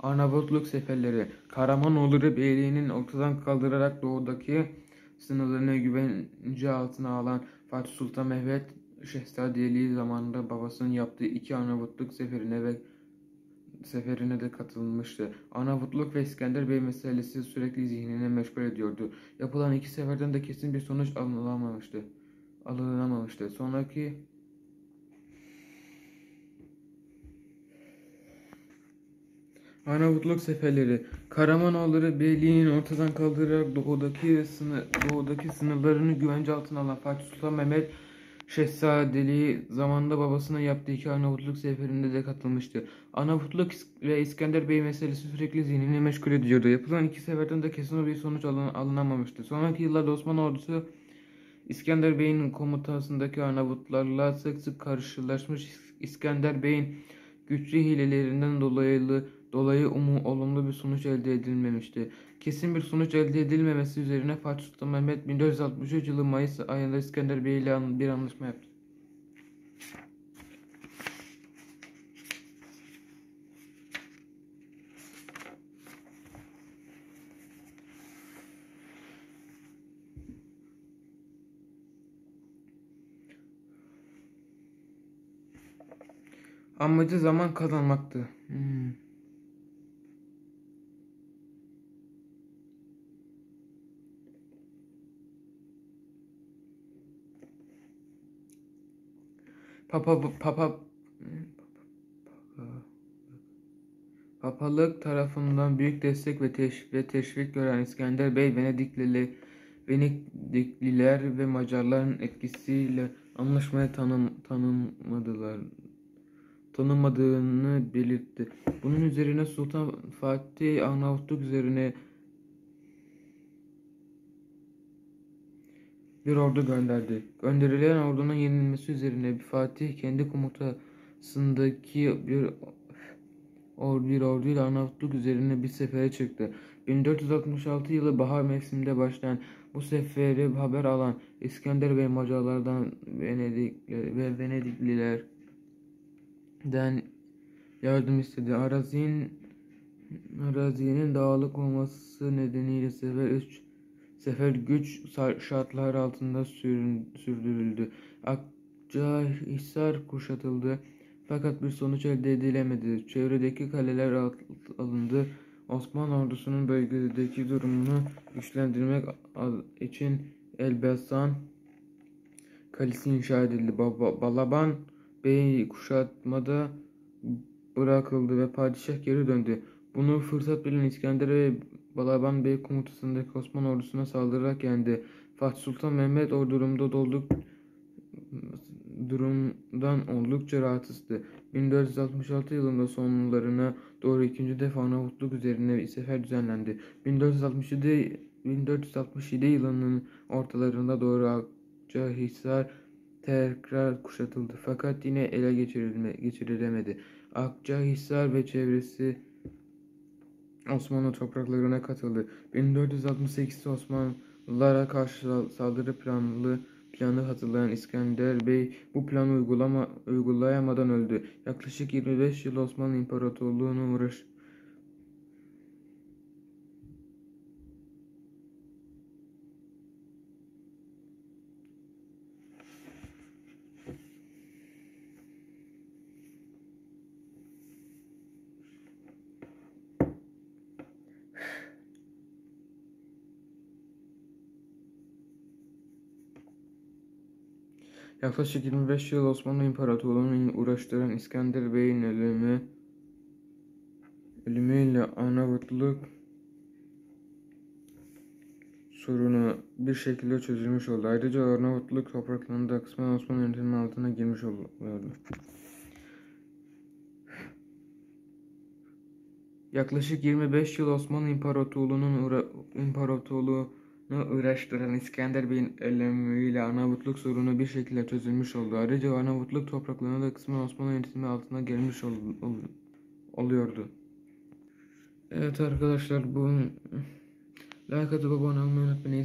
Arnavutluk seferleri Karamanoğulları Beyliği'nin ortadan kaldırarak doğudaki sınırlarını güvence altına alan Fatih Sultan Mehmet Şehzadeliği zamanında babasının yaptığı iki Arnavutluk seferine ve seferine de katılmıştı. Arnavutluk ve İskender Bey meselesi sürekli zihnini meşgul ediyordu. Yapılan iki seferden de kesin bir sonuç alınamamıştı. Alınamamıştı. Sonraki Arnavutluk seferleri Karamanoğulları Beyliği'nin ortadan kaldırarak doğudaki, sınır, doğudaki sınırlarını güvence altına alan Fatih Sultan Mehmet Şehzadeliği zamanında babasına yaptığı iki Arnavutluk seferinde de katılmıştı. Arnavutluk ve İskender Bey meselesi sürekli zihnini meşgul ediyordu. Yapılan iki seferden de kesin bir sonuç alın, alınamamıştı. Sonraki yıllarda Osmanlı ordusu İskender Bey'in komutasındaki Arnavutlarla sık sık karşılaşmış İskender Bey'in güçlü hilelerinden dolayı dolayı umu, olumlu bir sonuç elde edilmemişti. Kesin bir sonuç elde edilmemesi üzerine Fatih Sultan Mehmet 1463 yılı Mayıs ayında İskender Bey ile bir anlaşma yaptı. Amacı zaman kazanmaktı. Hmm. Papa Papa Papalık tarafından büyük destek ve, teş ve teşvik gören İskender Bey Venediklili Venedikliler ve Macarların etkisiyle anlaşmaya tanım, tanımadılar tanımadığını belirtti. Bunun üzerine Sultan Fatih Arnavutluk üzerine bir ordu gönderdi. Gönderilen ordunun yenilmesi üzerine Fatih kendi komutasındaki bir or bir orduyla Arnavutluk üzerine bir sefere çıktı. 1466 yılı bahar mevsiminde başlayan bu seferi haber alan İskender ve Macarlardan Venedik ve Venediklilerden yardım istedi. Arazinin arazinin dağlık olması nedeniyle sefer 3 sefer güç şartlar altında sürdürüldü. Akçahisar kuşatıldı fakat bir sonuç elde edilemedi. Çevredeki kaleler alındı. Osmanlı ordusunun bölgedeki durumunu güçlendirmek için Elbasan Kalesi inşa edildi. Balaban Bey kuşatmada bırakıldı ve padişah geri döndü. Bunu fırsat bilen İskender ve Balaban Bey komutasındaki Osmanlı ordusuna saldırarak yendi. Fatih Sultan Mehmet o durumda dolduk durumdan oldukça rahatsızdı. 1466 yılında sonlarına doğru ikinci defa Arnavutluk üzerine bir sefer düzenlendi. 1467 1467 yılının ortalarında doğru Akçahisar tekrar kuşatıldı fakat yine ele geçirilme, geçirilemedi. Akçahisar ve çevresi Osmanlı topraklarına katıldı. 1468'de Osmanlılara karşı saldırı planlı planı hazırlayan İskender Bey bu planı uygulama, uygulayamadan öldü. Yaklaşık 25 yıl Osmanlı İmparatorluğu'na uğraş Yaklaşık 25 yıl Osmanlı İmparatorluğu'nu uğraştıran İskender Bey'in ölümü ölümüyle Arnavutluk sorunu bir şekilde çözülmüş oldu. Ayrıca Arnavutluk topraklarında kısmen Osmanlı yönetimi altına girmiş oluyordu. Yaklaşık 25 yıl Osmanlı İmparatorluğu'nun İmparatorluğu uğraştıran İskender Bey'in ölümüyle Arnavutluk sorunu bir şekilde çözülmüş oldu. Ayrıca Arnavutluk topraklarına da kısmen Osmanlı yönetimi altına gelmiş ol, ol, oluyordu. Evet arkadaşlar bu like atıp abone olmayı unutmayın. İyi